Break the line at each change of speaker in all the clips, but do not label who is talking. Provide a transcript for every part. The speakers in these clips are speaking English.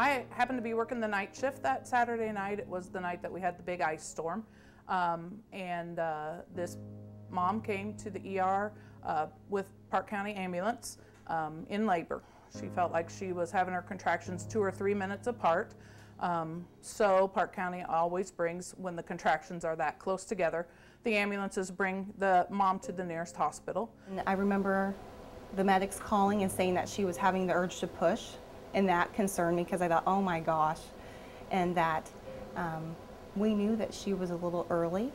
I happened to be working the night shift that Saturday night. It was the night that we had the big ice storm. Um, and uh, this mom came to the ER uh, with Park County Ambulance um, in labor. She felt like she was having her contractions two or three minutes apart. Um, so Park County always brings, when the contractions are that close together, the ambulances bring the mom to the nearest hospital.
And I remember the medics calling and saying that she was having the urge to push, and that concerned me because I thought, oh my gosh, and that um, we knew that she was a little early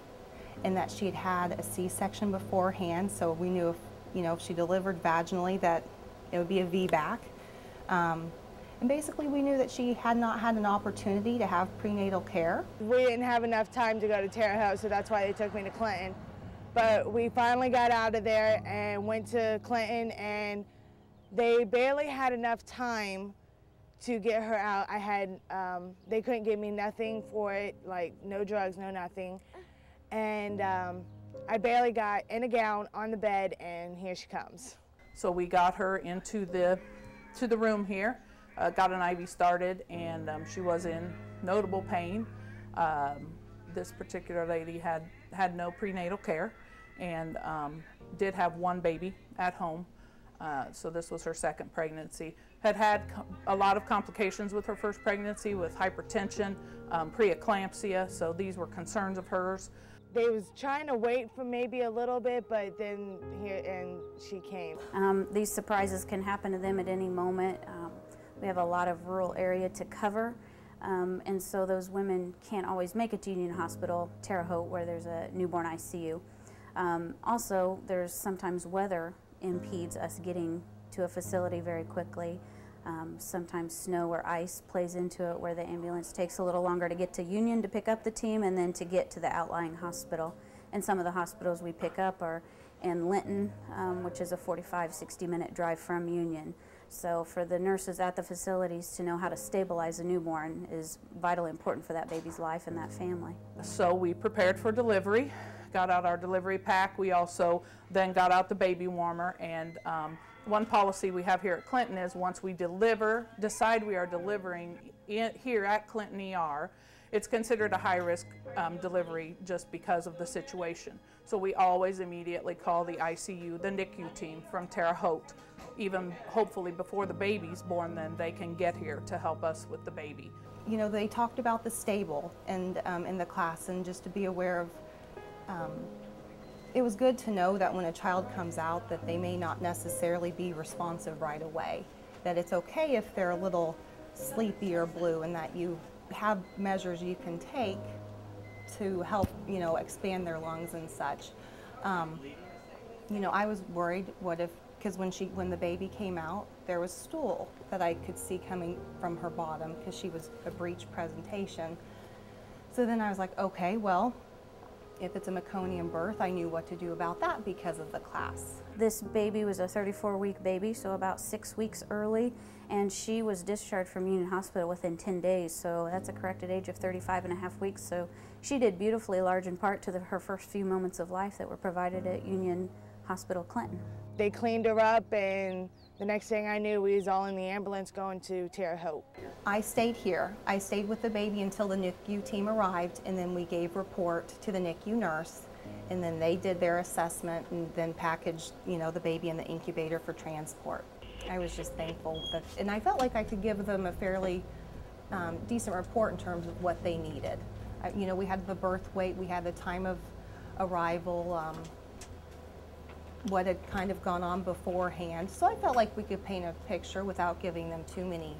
and that she had had a C-section beforehand, so we knew if, you know, if she delivered vaginally that it would be a VBAC. Um, and basically we knew that she had not had an opportunity to have prenatal care.
We didn't have enough time to go to Terre Haute, so that's why they took me to Clinton. But we finally got out of there and went to Clinton, and they barely had enough time to get her out. I had, um, they couldn't give me nothing for it, like no drugs, no nothing. And um, I barely got in a gown on the bed, and here she comes.
So we got her into the to the room here, uh, got an IV started, and um, she was in notable pain. Um, this particular lady had had no prenatal care, and um, did have one baby at home. Uh, so this was her second pregnancy. Had had a lot of complications with her first pregnancy, with hypertension, um, preeclampsia. So these were concerns of hers.
They was trying to wait for maybe a little bit, but then here and she came.
Um, these surprises can happen to them at any moment. Um, we have a lot of rural area to cover, um, and so those women can't always make it to Union Hospital, Terre Haute, where there's a newborn ICU. Um, also, there's sometimes weather impedes us getting to a facility very quickly. Um, sometimes snow or ice plays into it where the ambulance takes a little longer to get to Union to pick up the team and then to get to the outlying hospital. And some of the hospitals we pick up are in Linton, um, which is a 45, 60 minute drive from Union. So for the nurses at the facilities to know how to stabilize a newborn is vitally important for that baby's life and that family.
So we prepared for delivery, got out our delivery pack. We also then got out the baby warmer and um, one policy we have here at Clinton is once we deliver, decide we are delivering in, here at Clinton ER, it's considered a high risk um, delivery just because of the situation. So we always immediately call the ICU, the NICU team from Terre Haute, even hopefully before the baby's born, then they can get here to help us with the baby.
You know, they talked about the S.T.A.B.L.E. and um, in the class and just to be aware of um, it was good to know that when a child comes out that they may not necessarily be responsive right away. That it's okay if they're a little sleepy or blue and that you have measures you can take to help, you know, expand their lungs and such. Um, you know, I was worried what if, because when she, when the baby came out, there was stool that I could see coming from her bottom because she was a breech presentation. So then I was like, okay, well, if it's a meconium birth, I knew what to do about that because of the class.
This baby was a 34 week baby, so about six weeks early, and she was discharged from Union Hospital within 10 days, so that's a corrected age of 35 and a half weeks. So she did beautifully, large in part to the, her first few moments of life that were provided at Union Hospital Clinton.
They cleaned her up and the next thing I knew, we was all in the ambulance going to Terre Haute.
I stayed here. I stayed with the baby until the NICU team arrived, and then we gave report to the NICU nurse, and then they did their assessment and then packaged, you know, the baby in the incubator for transport. I was just thankful that, and I felt like I could give them a fairly um, decent report in terms of what they needed. You know, we had the birth weight, we had the time of arrival, um, what had kind of gone on beforehand. So I felt like we could paint a picture without giving them too many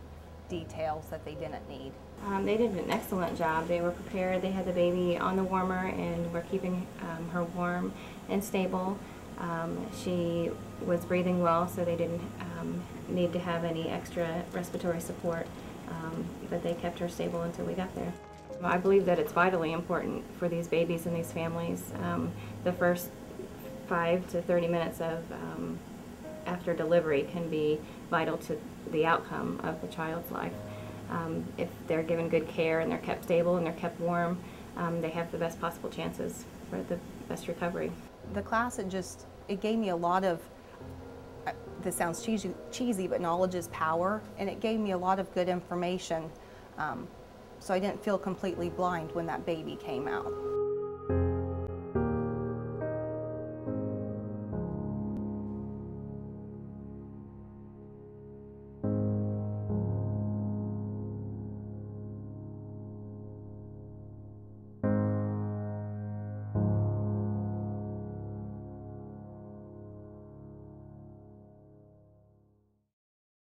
details that they didn't need.
Um, they did an excellent job. They were prepared. They had the baby on the warmer and were keeping um, her warm and stable. Um, she was breathing well, so they didn't um, need to have any extra respiratory support, um, but they kept her stable until we got there. I believe that it's vitally important for these babies and these families. Um, the first five to 30 minutes of um, after delivery can be vital to the outcome of the child's life. Um, if they're given good care and they're kept stable and they're kept warm, um, they have the best possible chances for the best recovery.
The class, it just, it gave me a lot of, uh, this sounds cheesy, cheesy, but knowledge is power, and it gave me a lot of good information. Um, so I didn't feel completely blind when that baby came out.